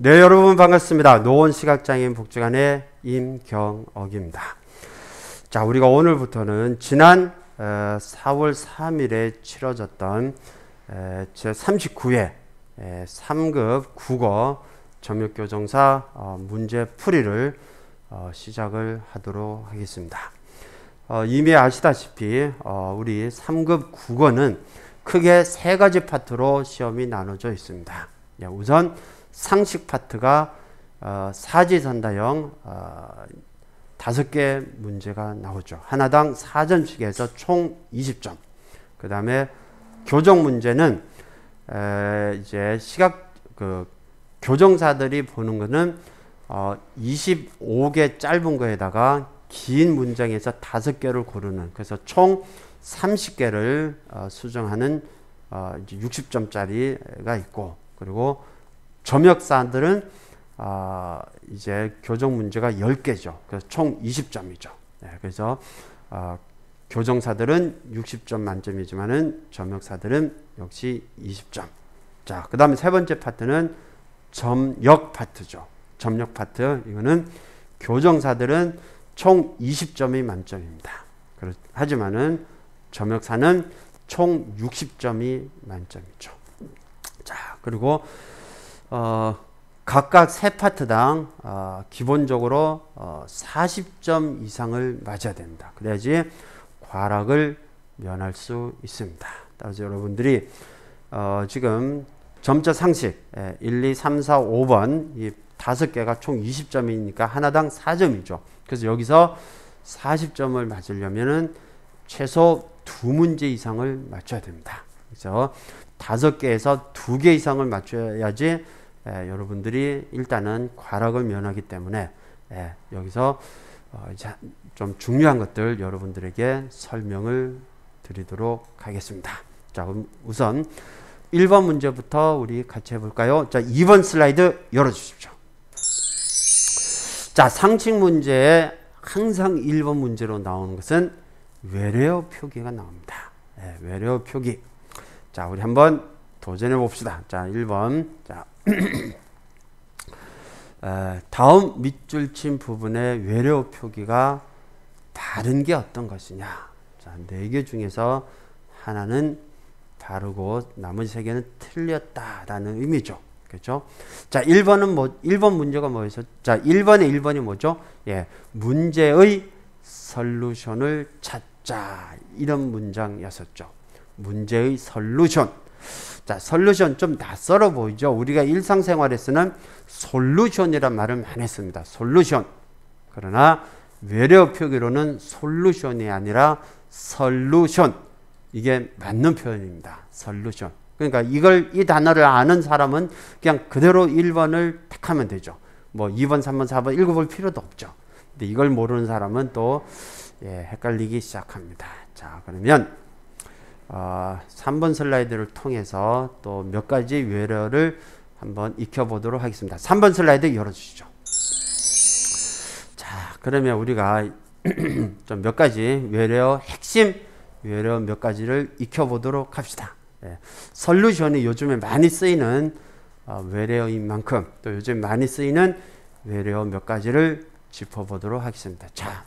네, 여러분 반갑습니다. 노원 시각장애인 복지관의 임경옥입니다. 자, 우리가 오늘부터는 지난 4월 3일에 치러졌던 제 39회 3급 국어 점역교정사 어, 문제 풀이를 어, 시작을 하도록 하겠습니다. 어, 이미 아시다시피 우리 3급 국어는 크게 세 가지 파트로 시험이 나눠져 있습니다. 우선 상식 파트가 어, 사지선다형 어, 다섯 개 문제가 나오죠. 하나당 4점씩해서 총 20점. 그 다음에 교정 문제는 에, 이제 시각 그 교정사들이 보는 거는 어, 25개 짧은 거에다가 긴 문장에서 다섯 개를 고르는 그래서 총 30개를 어, 수정하는 어, 60점짜리가 있고 그리고 점역사들은 어, 이제 교정 문제가 10개죠. 그래서 총 20점이죠. 네, 그래서 어, 교정사들은 60점 만점이지만은 점역사들은 역시 20점. 자, 그 다음에 세 번째 파트는 점역 파트죠. 점역 파트. 이거는 교정사들은 총 20점이 만점입니다. 하지만은 점역사는 총 60점이 만점이죠. 자, 그리고 어, 각각 세 파트당 어, 기본적으로 어, 40점 이상을 맞아야 됩니다. 그래야지 과락을 면할 수 있습니다. 따라서 여러분들이 어, 지금 점자 상식 1, 2, 3, 4, 5번 이 다섯 개가 총 20점이니까 하나당 4점이죠. 그래서 여기서 40점을 맞으려면은 최소 두 문제 이상을 맞춰야 됩니다. 그래서 다섯 개에서 두 개 이상을 맞춰야지 예, 여러분들이 일단은 과락을 면하기 때문에 예, 여기서 어, 좀 중요한 것들 여러분들에게 설명을 드리도록 하겠습니다. 자, 그럼 우선 1번 문제부터 우리 같이 해볼까요? 자, 2번 슬라이드 열어주십시오. 자, 상식 문제에 항상 1번 문제로 나오는 것은 외래어 표기가 나옵니다. 네, 외래어 표기. 자, 우리 한번 도전해 봅시다. 자, 1번. 자, 다음 밑줄 친 부분의 외래어 표기가 다른 게 어떤 것이냐. 자, 네 개 중에서 하나는 다르고 나머지 세 개는 틀렸다라는 의미죠. 그렇죠? 자, 1번은 뭐 1번 문제가 뭐였어? 자, 1번의 1번이 뭐죠? 예. 문제의 솔루션을 찾자. 이런 문장이었었죠. 문제의 솔루션. 자, 솔루션 좀 낯설어 보이죠? 우리가 일상생활에서는 솔루션이란 말을 많이 했습니다. 솔루션. 그러나 외래어 표기로는 솔루션이 아니라 솔루션. 이게 맞는 표현입니다. 솔루션. 그러니까 이걸 이 단어를 아는 사람은 그냥 그대로 1번을 택하면 되죠. 뭐 2번, 3번, 4번 읽어볼 필요도 없죠. 근데 이걸 모르는 사람은 또 예, 헷갈리기 시작합니다. 자, 그러면 어, 3번 슬라이드를 통해서 또 몇 가지 외래어를 한번 익혀보도록 하겠습니다. 3번 슬라이드 열어주시죠. 자, 그러면 우리가 좀 몇 가지 외래어 핵심 외래어 몇 가지를 익혀보도록 합시다. 예. 솔루션이 요즘에 많이 쓰이는 어, 외래어인 만큼 또 요즘 많이 쓰이는 외래어 몇 가지를 짚어보도록 하겠습니다. 자,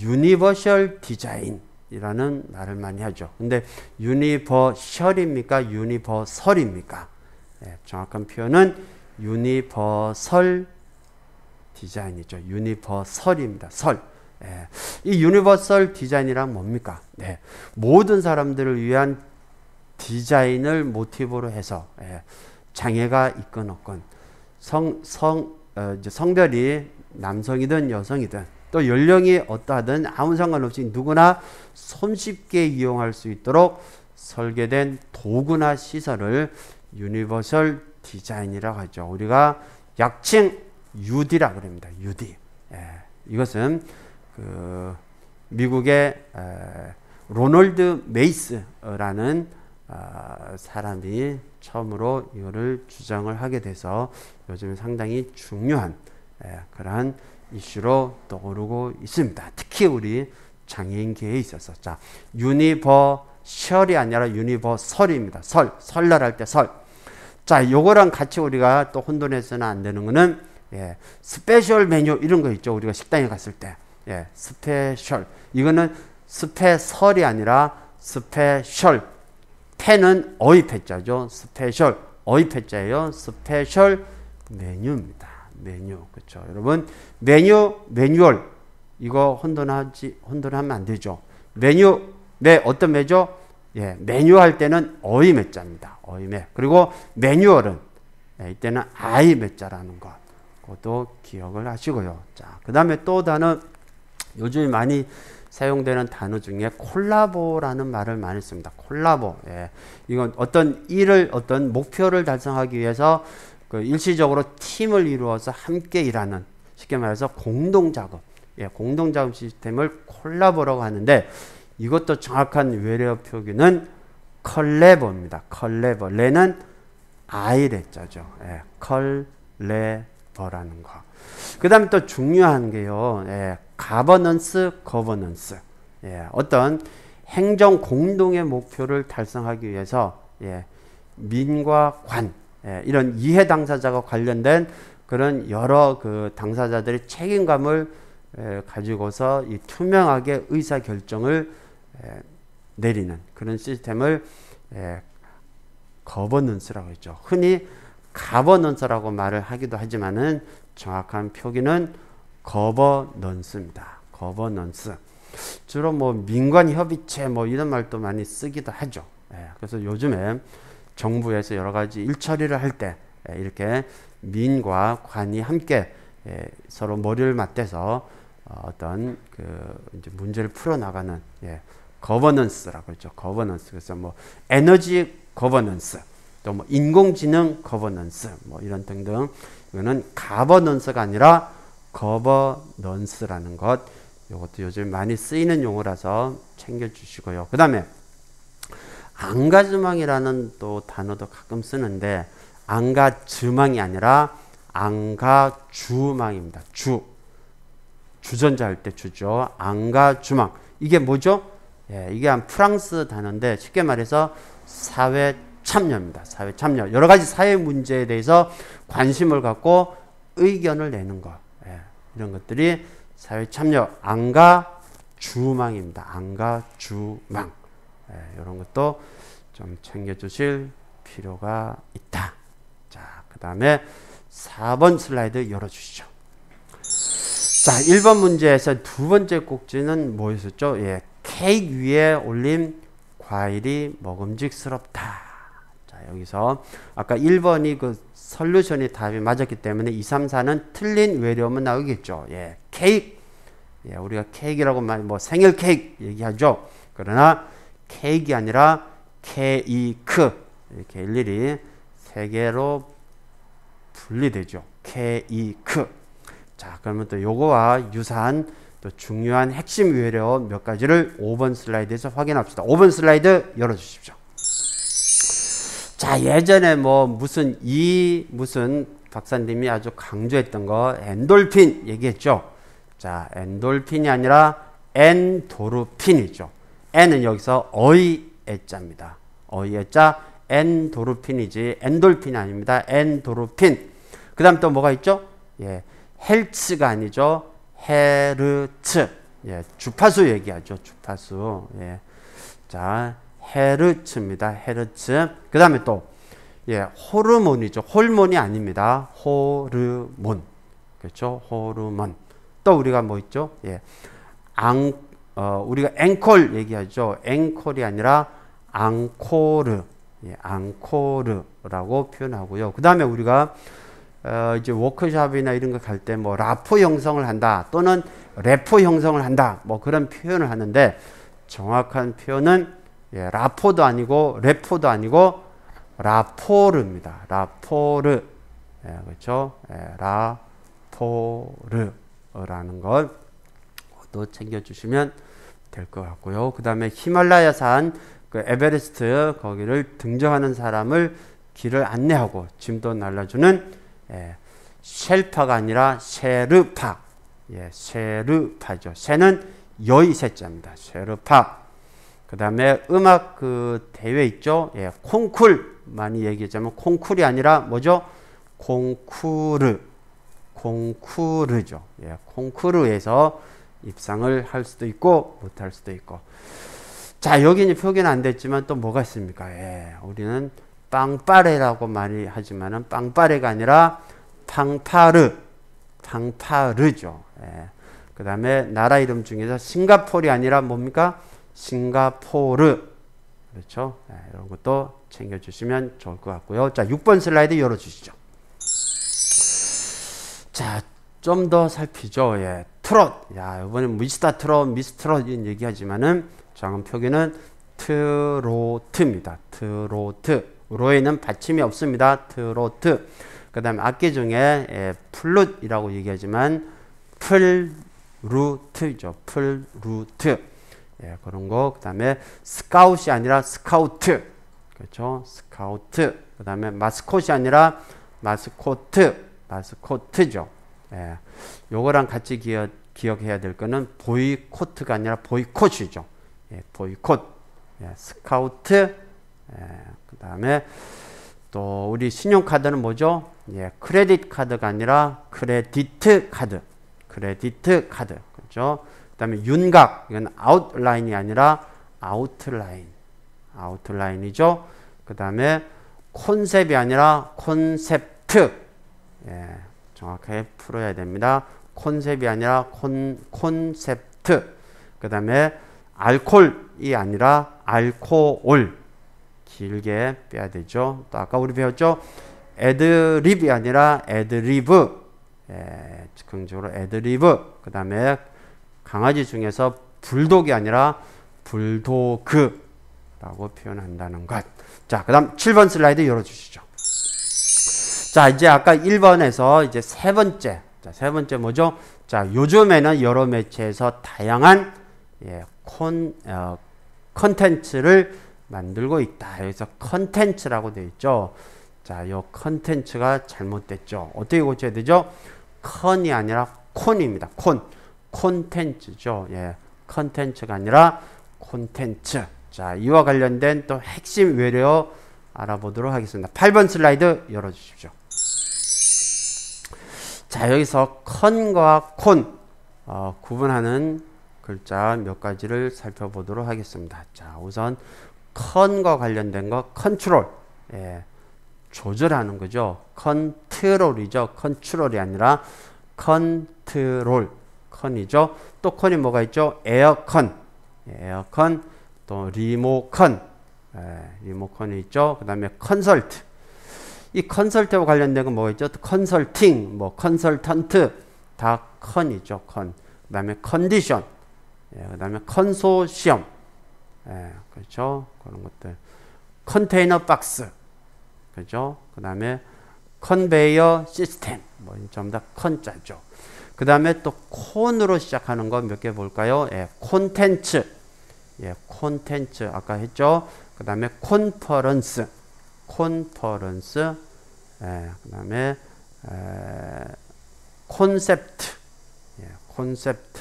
유니버셜 디자인 이라는 말을 많이 하죠. 근데 유니버셜입니까? 유니버설입니까? 네, 정확한 표현은 유니버설 디자인이죠. 유니버설입니다. 설. 네, 이 유니버설 디자인이란 뭡니까? 네, 모든 사람들을 위한 디자인을 모티브로 해서 예, 장애가 있건 없건 성, 성, 어, 성별이 남성이든 여성이든 또 연령이 어떠하든 아무 상관없이 누구나 손쉽게 이용할 수 있도록 설계된 도구나 시설을 유니버설 디자인이라고 하죠. 우리가 약칭 UD라 그럽니다. UD. 예, 이것은 그 미국의 에, 로널드 메이스라는 어, 사람이 처음으로 이거를 주장을 하게 돼서 요즘 상당히 중요한 예, 그러한 이슈로 떠오르고 있습니다. 특히 우리 장애인계에 있어서 자 유니버셜이 아니라 유니버설입니다. 설 설날할 때 설. 자, 요거랑 같이 우리가 또 혼돈해서는 안 되는 거는 예, 스페셜 메뉴 이런 거 있죠. 우리가 식당에 갔을 때. 예, 스페셜. 이거는 스페설이 아니라 스페셜. 페는 어이 페자죠. 스페셜. 어이 페자예요. 스페셜 메뉴입니다. 메뉴. 그렇죠. 여러분, 메뉴, 매뉴얼. 이거 혼돈하지 혼돈하면 안 되죠. 메뉴, 매 어떤 매죠? 예, 메뉴 할 때는 어휘 매자입니다. 어휘 매. 그리고 매뉴얼은 예, 이때는 아이 매자라는 것. 그것도 기억을 하시고요. 자, 그 다음에 또 단어 요즘 많이 사용되는 단어 중에 콜라보라는 말을 많이 씁니다. 콜라보. 예. 이건 어떤 일을 어떤 목표를 달성하기 위해서 그 일시적으로 팀을 이루어서 함께 일하는 쉽게 말해서 공동 작업. 예, 공동 작업 시스템을 콜라보라고 하는데 이것도 정확한 외래어 표기는 컬래버입니다. 컬래버. 래는 아이 래자죠. 예, 컬래버라는 거. 그 다음에 또 중요한 게요. 예, 가버넌스, 거버넌스. 예, 어떤 행정 공동의 목표를 달성하기 위해서 예, 민과 관 예, 이런 이해 당사자가 관련된 그런 여러 그 당사자들의 책임감을 예, 가지고서 이 투명하게 의사 결정을 예, 내리는 그런 시스템을 예, 거버넌스라고 했죠. 흔히 가버넌스라고 말을 하기도 하지만은 정확한 표기는 거버넌스입니다. 거버넌스. 주로 뭐 민관 협의체 뭐 이런 말도 많이 쓰기도 하죠. 예, 그래서 요즘에 정부에서 여러 가지 일 처리를 할때 예, 이렇게 민과 관이 함께 예, 서로 머리를 맞대서 어, 어떤 그 문제를 풀어 나가는 예, 거버넌스라고 했죠. 거버넌스. 그래서 뭐 에너지 거버넌스, 또 뭐 인공지능 거버넌스, 뭐 이런 등등. 이거는 가버넌스가 아니라 거버넌스라는 것. 이것도 요즘 많이 쓰이는 용어라서 챙겨주시고요. 그 다음에 안가주망이라는 또 단어도 가끔 쓰는데 안가주망이 아니라 안가주망입니다. 주 주전자 할 때 주죠. 안가주망 이게 뭐죠? 예, 이게 한 프랑스 단어인데 쉽게 말해서 사회 참여입니다. 사회 참여. 여러 가지 사회 문제에 대해서 관심을 갖고 의견을 내는 것. 예, 이런 것들이 사회 참여 안가 주망입니다. 안가 주망. 예, 이런 것도 좀 챙겨 주실 필요가 있다. 자, 그 다음에 4번 슬라이드 열어 주시죠. 자, 1번 문제에서 두 번째 꼭지는 뭐였었죠? 예, 케이크 위에 올린 과일이 먹음직스럽다. 자, 여기서 아까 1번이 그 솔루션이 답이 맞았기 때문에 2, 3, 4는 틀린 외래어만 나오겠죠. 예, 케이크. 예, 우리가 케이크라고 뭐 생일 케이크 얘기하죠. 그러나 케이크가 아니라 케이크. 이렇게 일일이 세 개로 분리되죠. 케이크. 자, 그러면 또 요거와 유사한 또 중요한 핵심 외래어 몇 가지를 5번 슬라이드에서 확인합시다. 5번 슬라이드 열어주십시오. 자, 예전에 뭐 무슨 이 무슨 박사님이 아주 강조했던 거 엔돌핀 얘기했죠. 자, 엔돌핀이 아니라 엔도르핀이죠. 엔은 여기서 어이 에자입니다. 어이 에자 엔도르핀이지 엔돌핀이 아닙니다. 엔도르핀. 그 다음 또 뭐가 있죠? 예, 헬츠가 아니죠. 헤르츠. 예, 주파수 얘기하죠. 주파수. 예. 자, 헤르츠입니다. 헤르츠. 그 다음에 또, 예, 호르몬이죠. 홀몬이 아닙니다. 호르몬. 그렇죠. 호르몬. 또 우리가 뭐 있죠? 예. 앙, 어, 우리가 앵콜 얘기하죠. 앵콜이 아니라 앙코르. 예, 앙코르라고 표현하고요. 그 다음에 우리가 어, 이제 워크숍이나 이런 거 갈 때 뭐 라포 형성을 한다 또는 래포 형성을 한다 뭐 그런 표현을 하는데 정확한 표현은 예, 라포도 아니고 래포도 아니고 라포르입니다. 라포르 예, 그렇죠? 예, 라포르라는 것도 챙겨주시면 될 것 같고요. 그 다음에 히말라야 산 그 에베레스트 거기를 등정하는 사람을 길을 안내하고 짐도 날라주는 예, 쉘파가 아니라 셰르파. 예, 셰르파죠. 셰는 여의 세자입니다. 셰르파. 그 다음에 음악 그 대회 있죠? 예, 콩쿨 많이 얘기했자면 콩쿨이 아니라 뭐죠? 콩쿠르. 콩쿠르죠. 예, 콩쿠르에서 입상을 할 수도 있고 못할 수도 있고. 자, 여기는 표기는 안 됐지만 또 뭐가 있습니까? 예, 우리는 빵빠레라고 많이 하지만은 빵빠레가 아니라 팡파르, 팡파르죠. 예. 그 다음에 나라 이름 중에서 싱가폴이 아니라 뭡니까? 싱가포르. 그렇죠. 예, 이런 것도 챙겨주시면 좋을 것 같고요. 자, 6번 슬라이드 열어주시죠. 자, 좀 더 살피죠. 예. 트롯. 야, 이번에 미스터 트롯, 미스 트롯 얘기하지만은 정확한 표기는 트로트입니다. 트로트. 로에는 받침이 없습니다. 트로트. 그 다음에 악기 중에 예, 플룻이라고 얘기하지만 플루트죠. 플루트. 예, 그런 거. 그 다음에 스카웃이 아니라 스카우트. 그렇죠. 스카우트. 그 다음에 마스콧이 아니라 마스코트. 마스코트죠. 예, 요거랑 같이 기억, 기억해야 될 거는 보이코트가 아니라 보이콧이죠. 예, 보이콧. 예, 스카우트. 예, 그 다음에 또 우리 신용카드는 뭐죠? 예, 크레딧 카드가 아니라 크레디트 카드. 크레디트 카드. 그렇죠? 그다음에 윤곽. 이건 아웃라인이 아니라 아우트라인. 아우트라인이죠. 그다음에 콘셉이 아니라 콘셉트. 예, 정확하게 풀어야 됩니다. 콘셉이 아니라 콘 콘셉트. 그 다음에 알콜이 아니라 알코올. 길게 빼야 되죠. 또 아까 우리 배웠죠? 애드립이 아니라 애드리브. 예, 즉흥적으로 애드리브. 그 다음에 강아지 중에서 불독이 아니라 불도그라고 표현한다는 것. 자, 그 다음 7번 슬라이드 열어주시죠. 자, 이제 아까 1번에서 이제 세 번째. 자, 세 번째 뭐죠? 자, 요즘에는 여러 매체에서 다양한 예, 콘, 어, 컨텐츠를 만들고 있다. 여기서 컨텐츠라고 되어 있죠. 자, 요 컨텐츠가 잘못됐죠. 어떻게 고쳐야 되죠? 컨이 아니라 콘입니다. 콘. 콘텐츠죠. 예. 컨텐츠가 아니라 콘텐츠. 자, 이와 관련된 또 핵심 외래어 알아보도록 하겠습니다. 8번 슬라이드 열어 주십시오. 자, 여기서 컨과 콘 어, 구분하는 글자 몇 가지를 살펴보도록 하겠습니다. 자, 우선 컨과 관련된 거 컨트롤. 예, 조절하는 거죠. 컨트롤이죠. 콘트롤이 아니라 컨트롤. 컨이죠. 또 컨이 뭐가 있죠? 에어컨. 에어컨. 또 리모컨. 예, 리모컨이 있죠. 그 다음에 컨설트. 이 컨설트와 관련된 건 뭐가 있죠? 컨설팅, 뭐 컨설턴트 다 컨이죠. 컨. 그 다음에 컨디션. 예, 그 다음에 컨소시엄. 예, 그렇죠. 그런 것들. 컨테이너 박스. 그죠? 그 다음에 컨베이어 시스템. 뭐, 전부 다 컨자죠. 그 다음에 또 콘으로 시작하는 거 몇 개 볼까요? 예, 콘텐츠. 예, 콘텐츠. 아까 했죠? 그 다음에. 콘퍼런스. 예, 그 다음에, 콘셉트. 예, 콘셉트.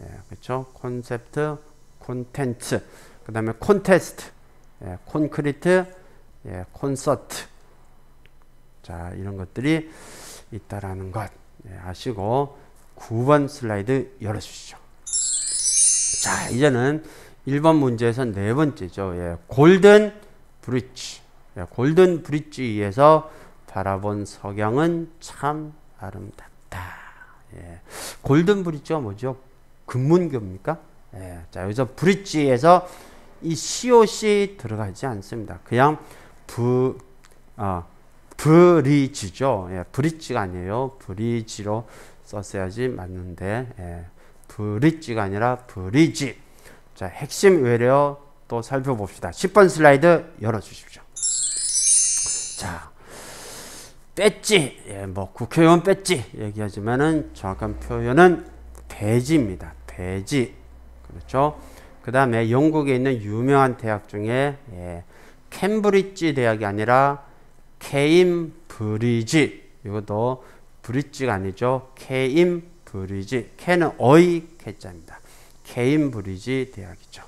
예, 그렇죠? 콘셉트, 콘텐츠. 그 다음에 콘테스트. 예, 콘크리트. 예, 콘서트. 자, 이런 것들이 있다라는 것 예, 아시고 9번 슬라이드 열어주시죠. 자, 이제는 1번 문제에서 네 번째죠. 예, 골든 브릿지. 예, 골든 브릿지에서 바라본 석양은 참 아름답다. 예, 골든 브릿지가 뭐죠? 금문교입니까? 예, 자, 여기서 브릿지에서 이 COC 들어가지 않습니다. 그냥 부, 어, 브리지죠. 예, 브릿지가 아니에요. 브리지로 썼어야지 맞는데, 예, 브릿지가 아니라 브리지. 자, 핵심 외래어 또 살펴봅시다. 10번 슬라이드 열어주십시오. 자, 배지. 예, 뭐, 국회의원 배지 얘기하지만은 정확한 표현은 배지입니다. 배지. 그렇죠? 그 다음에 영국에 있는 유명한 대학 중에, 예, 캠브리지 대학이 아니라 케임 브리지 이것도 브릿지가 아니죠. 케임 브리지 케는 어이 개자입니다. 케임브리지 대학이죠.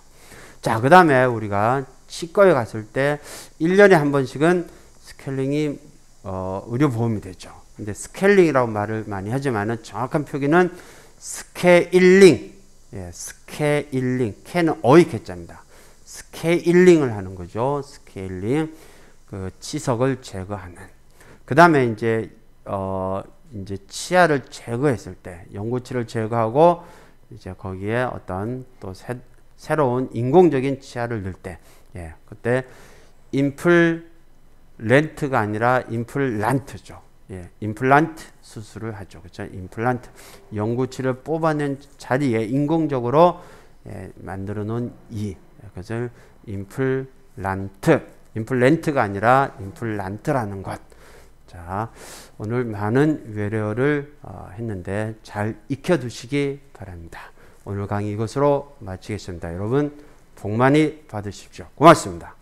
자, 그 다음에 우리가 치과에 갔을 때 1년에 한 번씩은 스케일링이 어, 의료보험이 되죠. 근데 스케일링이라고 말을 많이 하지만은 정확한 표기는 스케일링. 예, 스케일링. 캐는 어이 캐자입니다. 스케일링을 하는 거죠. 스케일링. 그 치석을 제거하는. 그 다음에 이제, 어, 이제 치아를 제거했을 때, 영구치를 제거하고, 이제 거기에 어떤 또 새, 새로운 인공적인 치아를 넣을 때, 예, 그때 임플렌트가 아니라 임플란트죠. 예, 임플란트 수술을 하죠. 그렇죠? 임플란트 연구치를 뽑아낸 자리에 인공적으로 예, 만들어 놓은 이 그것을 임플란트 임플란트가 아니라 임플란트라는 것. 자, 오늘 많은 외래어를 어, 했는데 잘 익혀 두시기 바랍니다. 오늘 강의 이것으로 마치겠습니다. 여러분 복 많이 받으십시오. 고맙습니다.